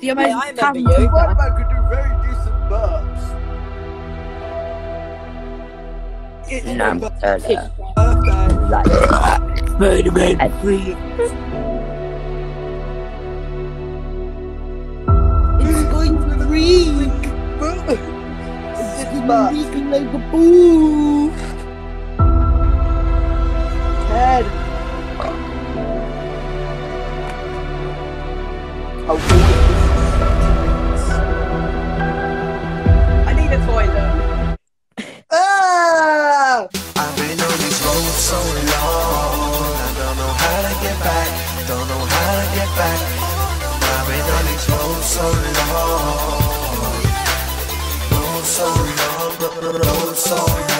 The amazing I remember Cam you. Cooper. Spider-Man could do very decent burps. It's Nam my Turner. birthday. Like, Spider-Man And- It's going to freak. It's burps. Freaking like a boo. I need a toilet. ah! I've been on this road so long, I don't know how to get back, don't know how to get back. I've been on this road so long, road so long, road so long.